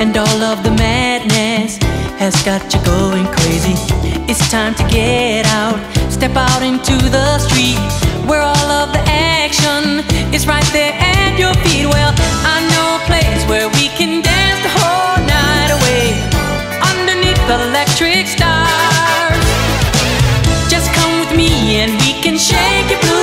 and all of the madness has got you going crazy. It's time to get out, step out into the street where all of the action is right there at your feet. Well, I know a place where we can dance the whole night away underneath the electric stars. Just come with me and we can shake it blues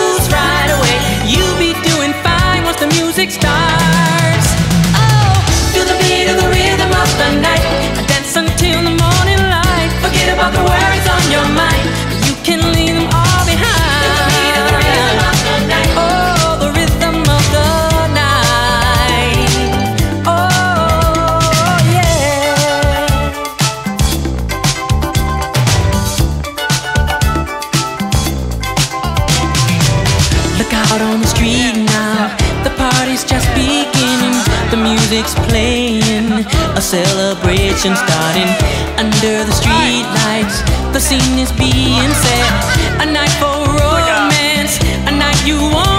music's playing, a celebration starting under the street lights. The scene is being set, a night for romance, a night you want.